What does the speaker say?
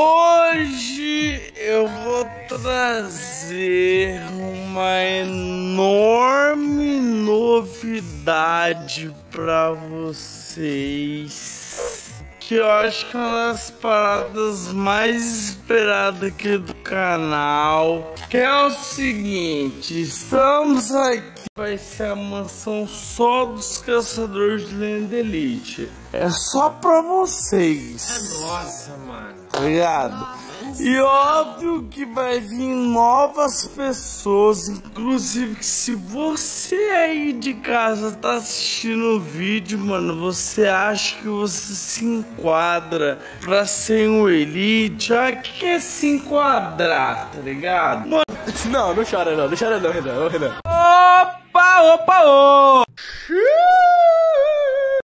Hoje eu vou trazer uma enorme novidade para vocês. Que eu acho que é uma das paradas mais esperadas aqui do canal. Que é o seguinte: estamos aqui. Vai ser a mansão só dos caçadores de lenda elite. É só pra vocês. Nossa, mano. Ligado? E óbvio que vai vir novas pessoas, inclusive que se você aí de casa tá assistindo o vídeo, mano, você acha que você se enquadra pra ser um elite, ah, que é se enquadrar, tá ligado? Mano, Não, não chora não, não chora não, Renan. Renan. opa, opa, opa!